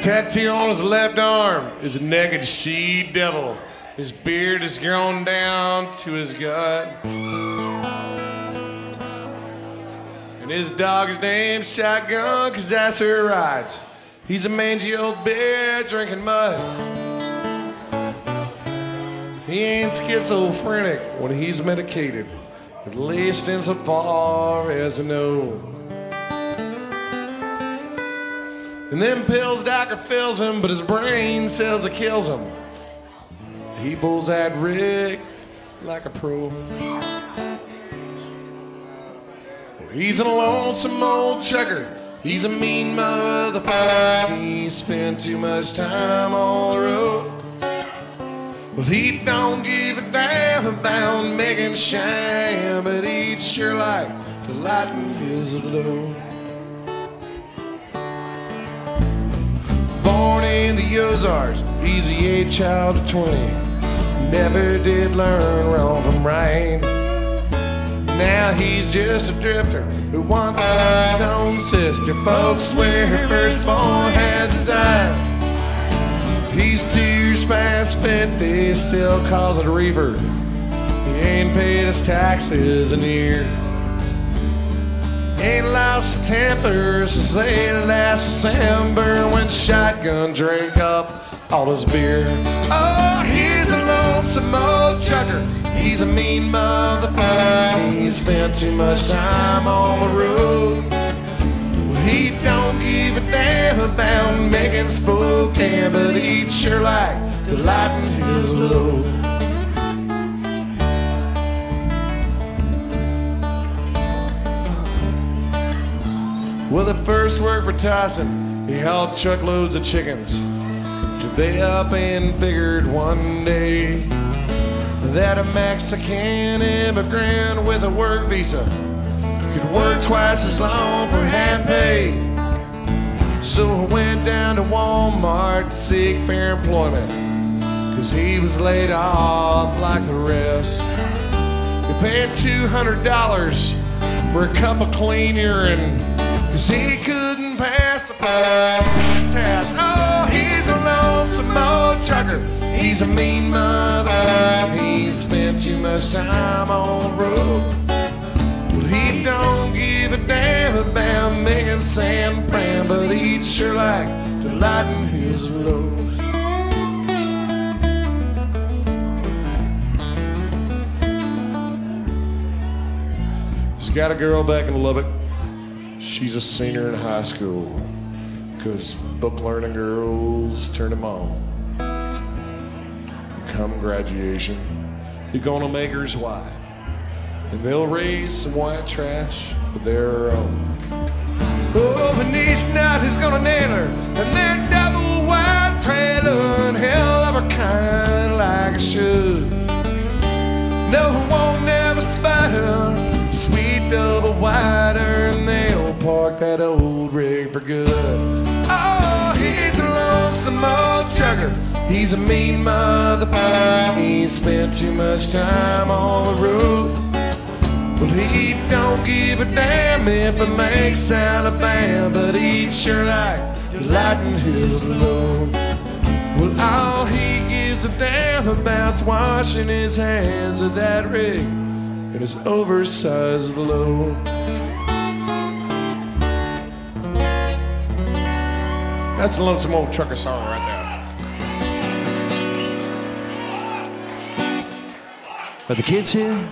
Tattoo on his left arm is a naked she devil. His beard is grown down to his gut. And his dog is named Shotgun, cause that's her right. He's a mangy old bear drinking mud. He ain't schizophrenic when he's medicated, at least insofar as I know. And them pills doctor fills him, but his brain cells it kills him. He pulls that rig like a pro. He's a lonesome old chucker. He's a mean motherfucker. He spent too much time on the road. Well, he don't give a damn about making shine, but he'd sure like to lighten his load. He's a eight child of 20. Never did learn wrong from right. Now he's just a drifter who wants his own sister. Folks swear her firstborn has his eyes. He's two years past 50, still calls it a reefer. He ain't paid his taxes in a year. Ain't lost temper since late last December when Shotgun drank up all his beer. Oh, he's a lonesome old trucker. He's a mean motherfucker. He spent too much time on the road. He don't give a damn about making Spokane, but he'd sure like to lighten his load. Well, the first work for Tyson, he hauled truckloads of chickens. They up and figured one day that a Mexican immigrant with a work visa could work twice as long for half pay. So I went down to Walmart to seek fair employment, cause he was laid off like the rest. He paid $200 for a cup of clean urine, cause he couldn't pass the test. Oh, he's a lonesome old trucker. He's a mean mother. He spent too much time on the road. Well, he don't give a damn about making San Fran, but he'd sure like to lighten his load. He's got a girl back in Lubbock. She's a senior in high school. Cause book learning girls turn him on. Come graduation, you're gonna make her wife. And they'll raise some white trash of their own. Oh, and each night he's gonna nail her. And that double white trailer, hell of a kind like it should. That old rig for good. Oh, he's a lonesome old trucker. He's a mean motherfucker. He spent too much time on the road. Well, he don't give a damn if it makes Alabama, but he'd sure like to lighten his load. Well, all he gives a damn about's washing his hands of that rig and his oversized load. That's a lonesome old trucker song right there. Are the kids here?